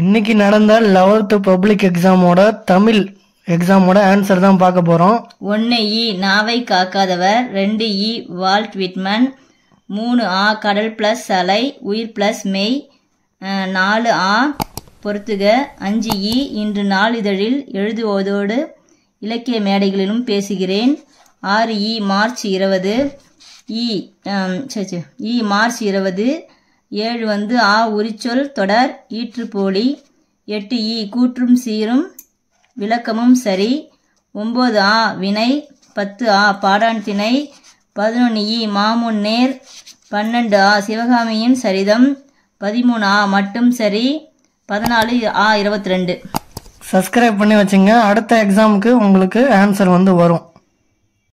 இன்னைக்கு நடந்த eleventh public எக்ஸாமோட தமிழ் எக்ஸாமோட ஆன்சர் தான் பார்க்க போகிறோம் ஒன்று இ நாவை காக்காதவர். ரெண்டு இ வால்ட் விட்மன். மூணு ஆ கடல் ப்ளஸ் அலை உயிர் ப்ளஸ் மெய். நாலு ஆ பொறுத்துக. அஞ்சு இ இன்று நாளிதழில் எழுதுவதோடு இலக்கிய மேடைகளிலும் பேசுகிறேன். ஆறு இ மார்ச் இருபது. இ சரி இ மார்ச் இருபது. ஏழு வந்து ஆ உரிச்சொல் தொடர் ஈற்றுப்போலி. எட்டு இ கூற்றும் சீரும் விளக்கமும் சரி. ஒம்பது ஆ வினை பத்து ஆ பாடான் திணை பதினொன்று இ மாமுன் நேர் பன்னெண்டு ஆ சிவகாமியின் சரிதம் பதிமூணு ஆ மட்டும் சரி பதினாலு ஆ இருபத்தி ரெண்டு சப்ஸ்கிரைப் பண்ணி வச்சுங்க. அடுத்த எக்ஸாமுக்கு உங்களுக்கு ஆன்சர் வந்து வரும்.